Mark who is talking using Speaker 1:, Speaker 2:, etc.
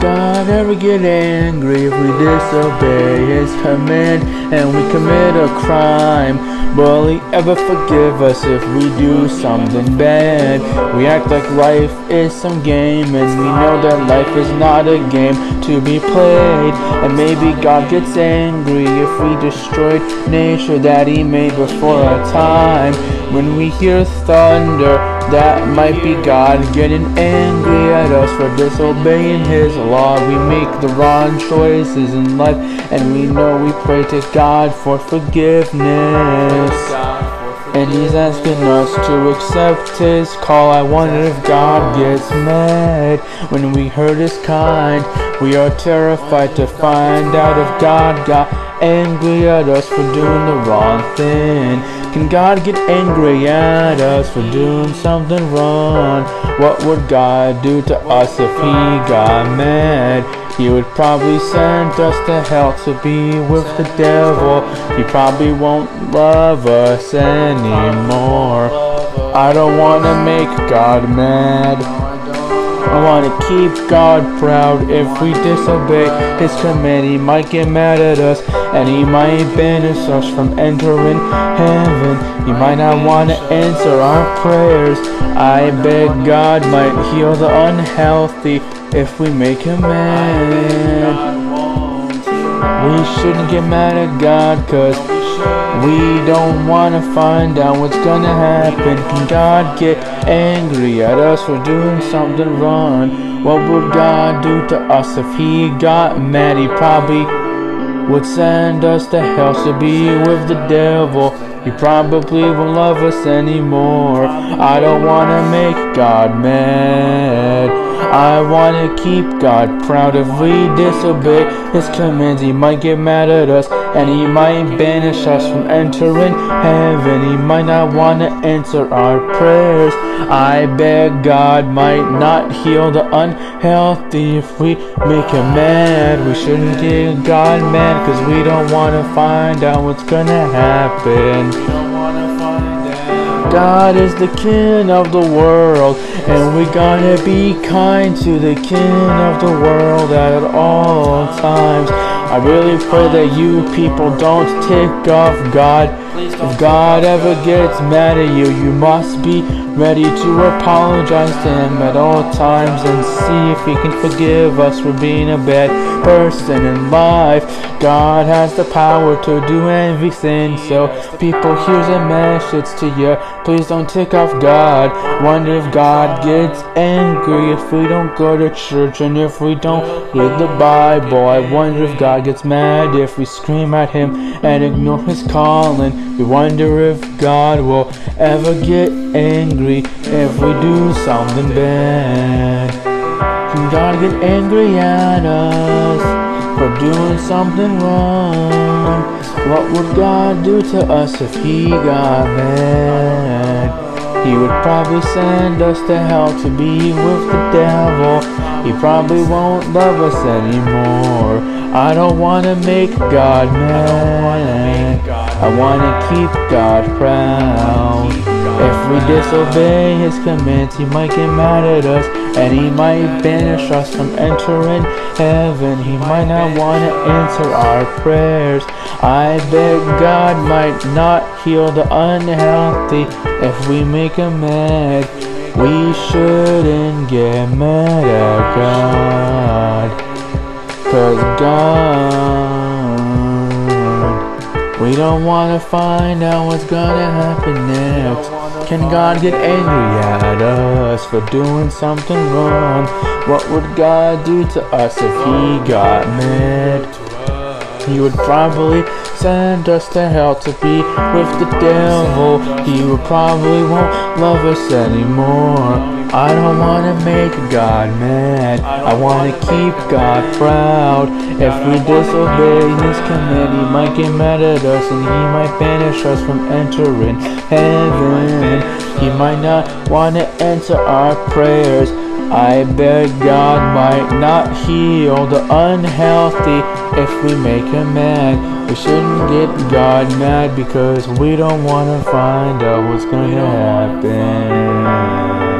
Speaker 1: God ever get angry if we disobey His command and we commit a crime? Will He ever forgive us if we do something bad? We act like life is some game and we know that life is not a game to be played. And maybe God gets angry if we destroyed nature that He made before our time. When we hear thunder, that might be God getting angry at us for disobeying His law. We make the wrong choices in life, and we know we pray to God for forgiveness. And He's asking us to accept His call. I wonder if God gets mad when we hurt His kind. We are terrified to find out if God got angry at us for doing the wrong thing. Can God get angry at us for doing something wrong? What would God do to us if He got mad? He would probably send us to hell to be with the devil. He probably won't love us anymore. I don't want to make God mad. I want to keep God proud. If we disobey His command, He might get mad at us, and He might banish us from entering heaven. He might not want to answer our prayers. I beg God might heal the unhealthy if we make Him mad. We shouldn't get mad at God, cause we don't wanna find out what's gonna happen. Can God get angry at us for doing something wrong? What would God do to us if He got mad? He probably would send us to hell to be with the devil. He probably won't love us anymore. I don't wanna make God mad. I wanna keep God proud. If we disobey His commands, He might get mad at us, and He might banish us from entering heaven. He might not wanna answer our prayers. I beg God might not heal the unhealthy if we make Him mad. We shouldn't get God mad, cause we don't wanna find out what's gonna happen. God is the king of the world, and we gotta be kind to the king of the world at all times. I really pray that you people don't tick off God. If God ever gets mad at you, you must be ready to apologize to Him at all times and see if He can forgive us for being a bad person in life. God has the power to do everything, so people, here's a message to you. Please don't tick off God. Wonder if God gets angry if we don't go to church and if we don't read the Bible. I wonder if God gets mad if we scream at Him and ignore His calling. We wonder if God will ever get angry if we do something bad. Can God get angry at us for doing something wrong? What would God do to us if He got mad? He would probably send us to hell to be with the devil. He probably won't love us anymore. I don't wanna make God mad. I wanna keep God proud. If we disobey His commands, He might get mad at us, and He might banish us from entering heaven. He might not wanna answer our prayers. I bet God might not heal the unhealthy if we make Him mad. We shouldn't get mad at God. Cause God, we don't wanna find out what's gonna happen next. Can God get angry at us for doing something wrong? What would God do to us if He got mad? He would probably send us to hell to be with the devil. He would probably won't love us anymore. I don't wanna make God mad. I wanna keep God proud. If we disobey His command, He might get mad at us and He might banish us from entering heaven. He might not wanna answer our prayers. I beg God might not heal the unhealthy if we make him mad. We shouldn't get God mad because we don't want to find out what's gonna happen.